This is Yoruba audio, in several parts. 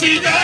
She does.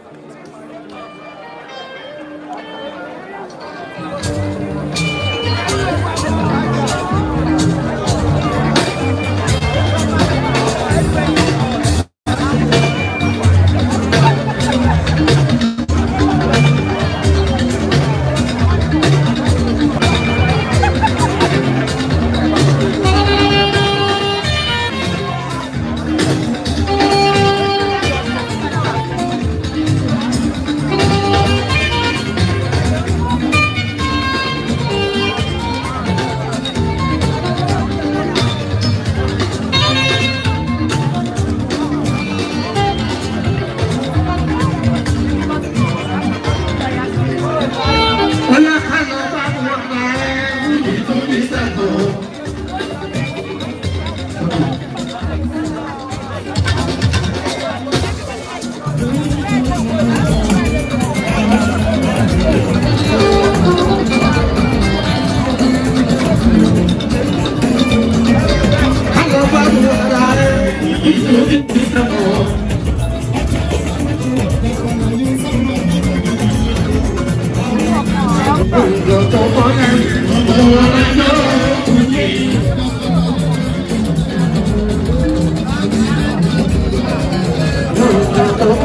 Espírito me santo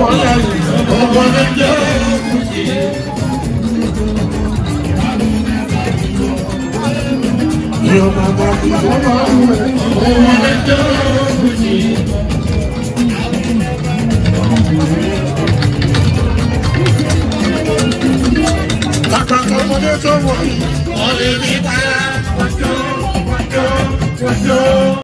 ọ̀pọ̀lọpọ̀ ọ̀pọ̀lọpọ̀ Yorùbá bá ti sọ́mọ́ ọ̀hún ọ̀hún ẹ̀jẹ̀ ọ̀hún. kàkà ọmọdé tó wọ̀ yìí. ọ̀rẹ́ mi bá wọ́jọ́ wọ́jọ́ wọ́jọ́.